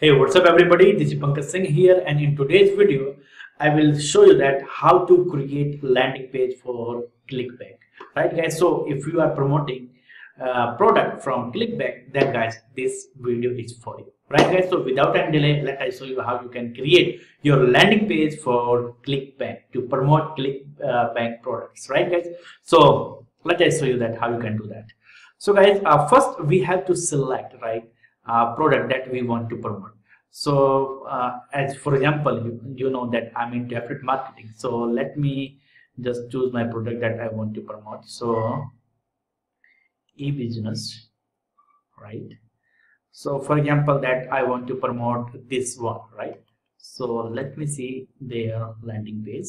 Hey, what's up everybody? This is Pankaj Singh here and in today's video, I will show you that how to create landing page for ClickBank. Right guys, so if you are promoting a product from ClickBank, then guys, this video is for you. Right guys, so without any delay, let I show you how you can create your landing page for ClickBank to promote ClickBank products. Right guys, so let I show you that how you can do that. So guys, uh, first we have to select right uh, product that we want to promote. So uh, as for example you, you know that i'm into affiliate marketing. So let me just choose my product that i want to promote. So e-business right? So for example that i want to promote this one right? So let me see their landing page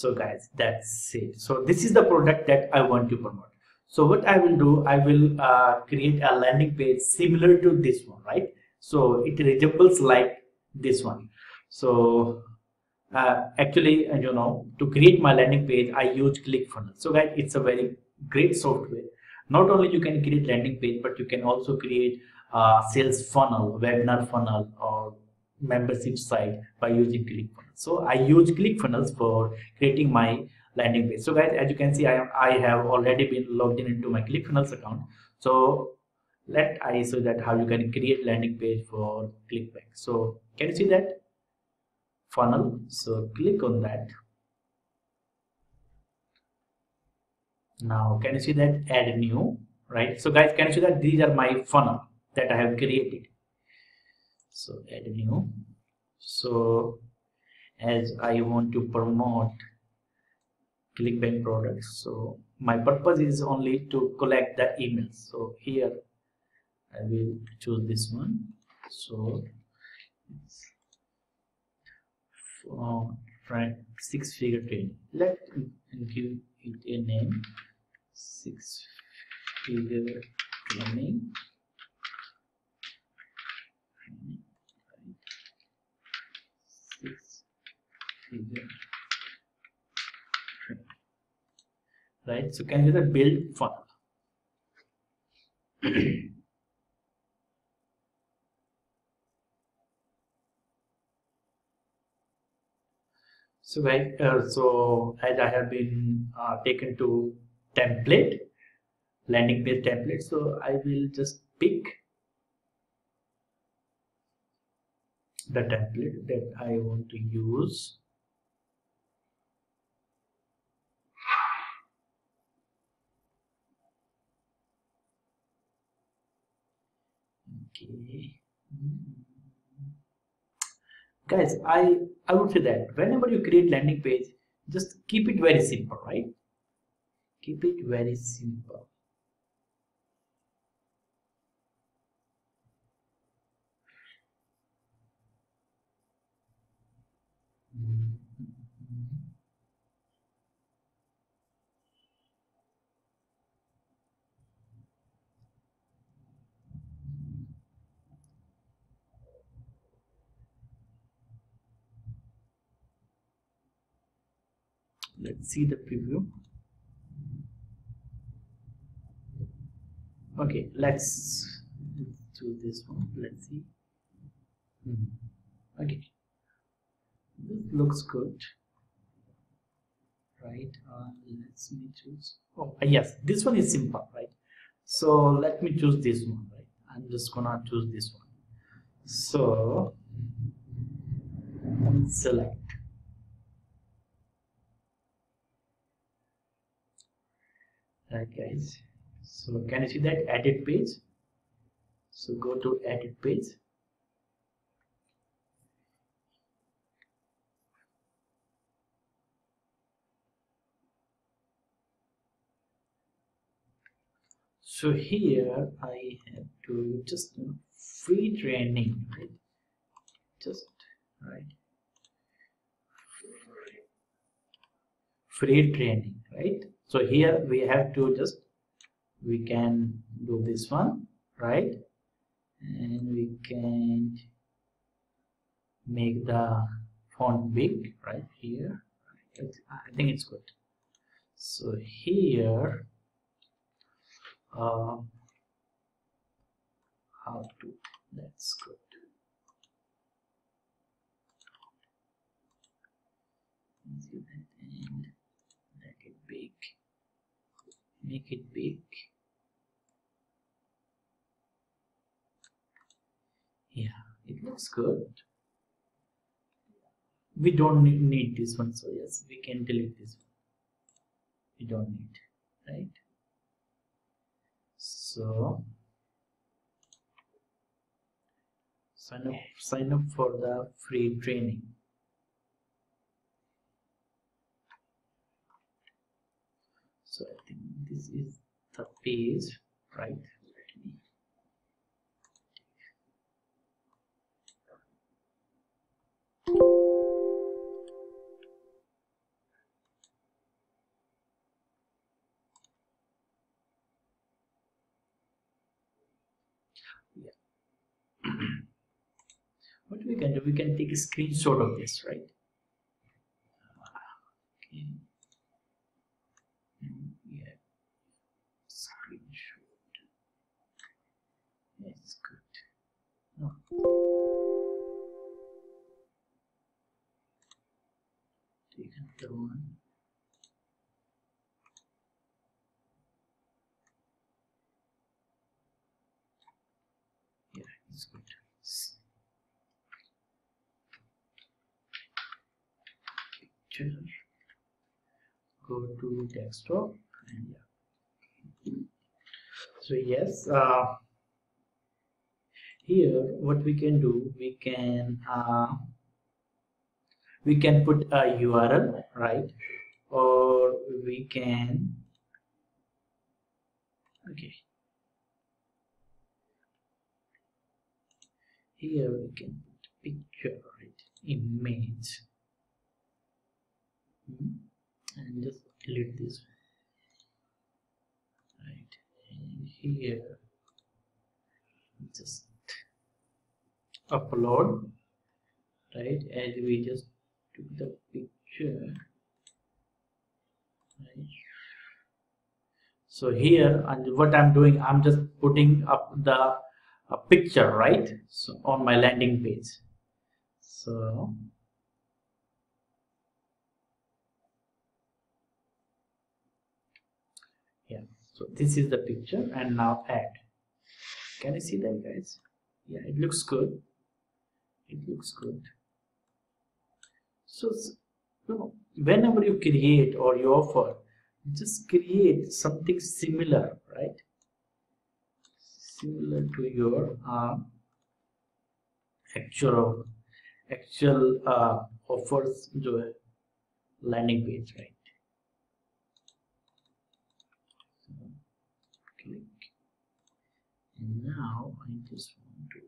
so guys that's it. So this is the product that i want to promote. So what i will do i will uh, create a landing page similar to this one right? So it resembles like this one. So uh, actually uh, you know to create my landing page i use clickfunnels. So guys it's a very great software. Not only you can create landing page but you can also create a sales funnel webinar funnel or membership site by using ClickFunnels. So I use ClickFunnels for creating my landing page. So guys, as you can see, I, am, I have already been logged in into my ClickFunnels account. So let I show that how you can create landing page for ClickBank. So can you see that funnel? So click on that. Now can you see that add new, right? So guys, can you see that these are my funnel that I have created so add new so as I want to promote clickbank products so my purpose is only to collect the emails so here I will choose this one. So for six figure training let give it a name. Six figure training right so can you the build funnel so right uh, so as i have been uh, taken to template landing page template so i will just pick the template that i want to use okay. Guys i i would say that whenever you create landing page just keep it very simple right? Keep it very simple let's see the preview. Okay let's do this one. Let's see. Hmm. okay. This looks good. Right uh, let's me choose. Oh yes this one is simple right? So let me choose this one right? I'm just gonna choose this one. So select right guys. So can you see that? Edit page. So go to edit page. So here I have to just free training right? Just right. Free training right so here we have to just we can do this one right? And we can make the font big right here. I think it's good. So here uh, how to that's good and let it big make it big. Yeah it looks good. We don't need this one so yes we can delete this one. We don't need right? So sign up sign up for the free training so i think this is the page right? What we can do we can take a screenshot of this right? Okay. yeah screenshot yes good no. Yeah it's good. Picture. Go to desktop and yeah. So yes uh, here what we can do we can uh, we can put a url right? Or we can okay. Here we can put picture right? Image. And just delete this. Right. And here just upload right as we just took the picture right. So here and what i'm doing i'm just putting up the a picture right so on my landing page. So yeah so this is the picture and now add. Can you see that guys? Yeah it looks good it looks good. So you know whenever you create or you offer just create something similar right? Similar to your uh, actual actual uh, offers landing page right? Click. And now I just want to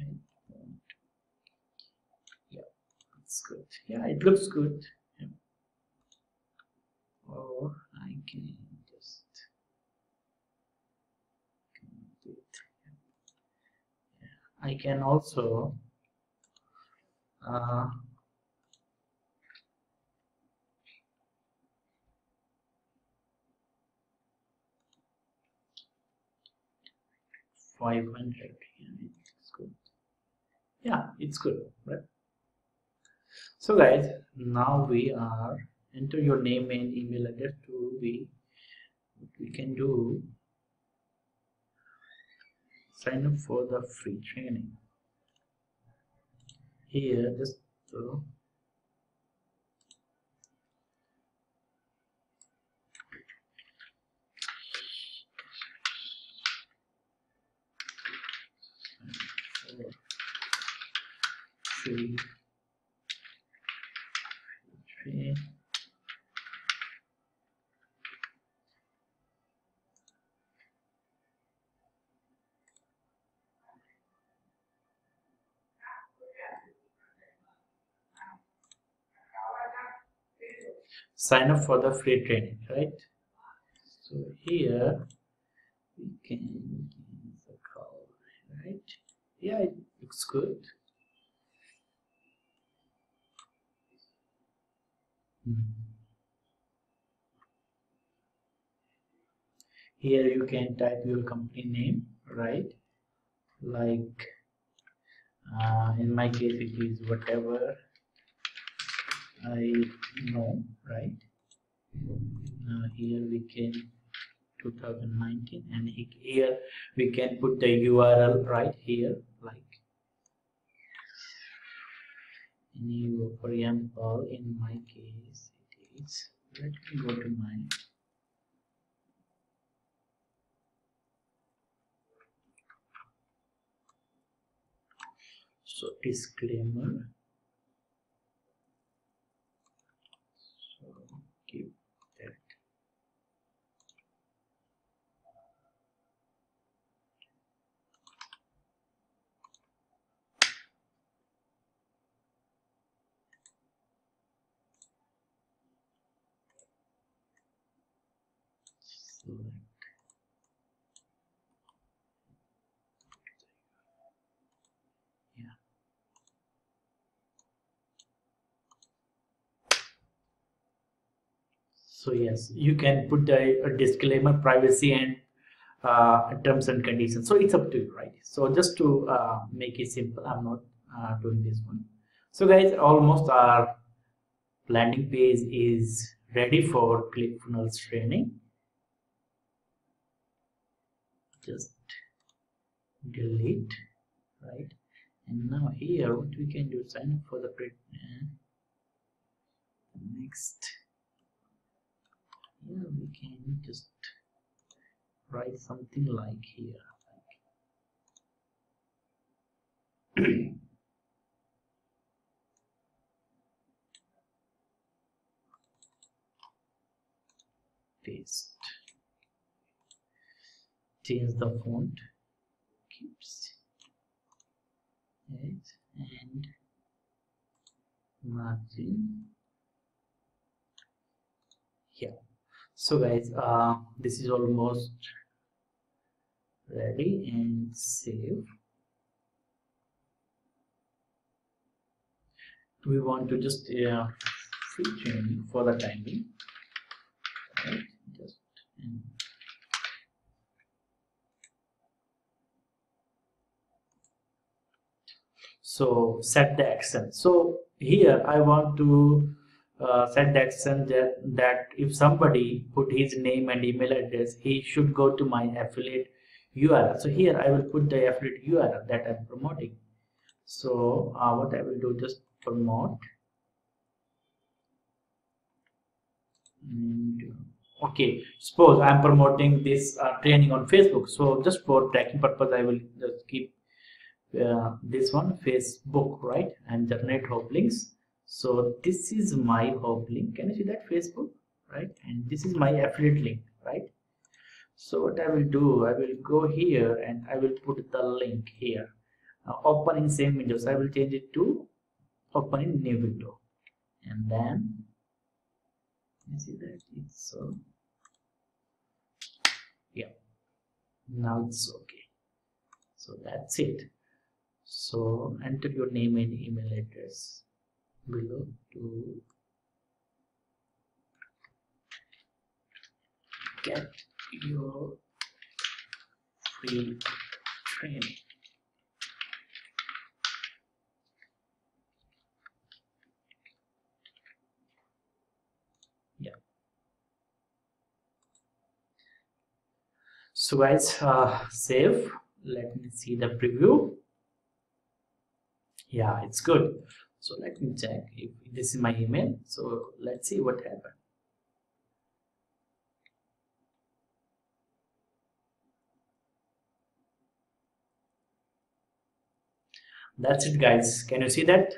I want yeah it's good yeah it looks good yeah. or I can just yeah. I can also uh, 500 yeah, it's good yeah it's good right so guys now we are enter your name and email address to be we can do. Sign up for the free training. Here just uh, sign up for the free training right? So here we can the call right? Yeah it looks good. Here you can type your company name right? Like uh, in my case it is whatever I know right? Now here we can 2019 and here we can put the URL right here like new for example in my case it is let me go to my so disclaimer so keep that so yeah so yes you can put a, a disclaimer privacy and uh, terms and conditions. So it's up to you right? So just to uh, make it simple i'm not uh, doing this one. So guys almost our landing page is ready for clickfunnels training just delete right? And now here what we can do sign up for the print uh, next here we can just write something like here like paste change the font. Keeps it and margin. Yeah. So guys uh, this is almost ready and save we want to just uh, free training for the time being? Right just so set the action so here i want to uh, set the action that that if somebody put his name and email address he should go to my affiliate url so here i will put the affiliate url that i'm promoting. So uh, what i will do just promote. And okay. Suppose i'm promoting this uh, training on facebook. So just for tracking purpose i will just keep uh, this one facebook right? And generate HopLinks. So this is my HopLink. Can you see that facebook? Right? And this is my affiliate link right? So what i will do i will go here and i will put the link here. Now open in same windows. I will change it to open in new window. And then you see that it's so yeah. Now it's okay. So that's it so enter your name and email address below to get your free training. Yeah. So guys uh, save. Let me see the preview yeah it's good. So let me check if this is my email. So let's see what happened. That's it guys. Can you see that?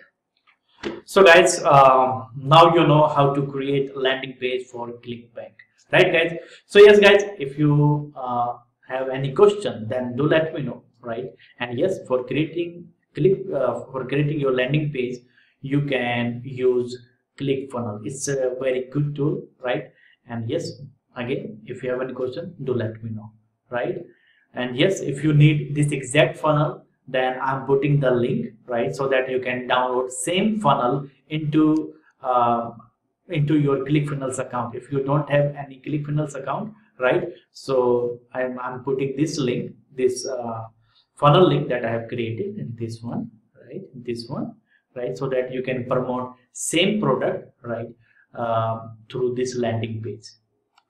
So guys uh, now you know how to create a landing page for clickbank right guys? So yes guys if you uh, have any question then do let me know right? And yes for creating click uh, for creating your landing page you can use clickfunnel it's a very good tool right? And yes again if you have any question do let me know right? And yes if you need this exact funnel then i'm putting the link right? So that you can download same funnel into uh, into your clickfunnels account. If you don't have any clickfunnels account right? So i'm, I'm putting this link this uh, funnel link that i have created in this one right this one right so that you can promote same product right uh, through this landing page.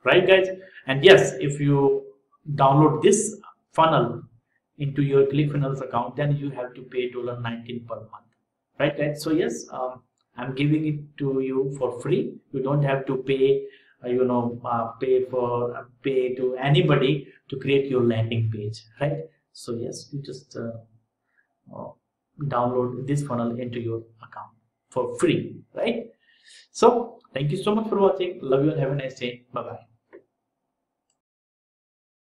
Right guys? And yes if you download this funnel into your ClickFunnels account then you have to pay $19 per month. Right guys? So yes um, I'm giving it to you for free. You don't have to pay uh, you know uh, pay for uh, pay to anybody to create your landing page right so yes you just uh, uh, download this funnel into your account for free right? So thank you so much for watching. Love you and have a nice day. Bye bye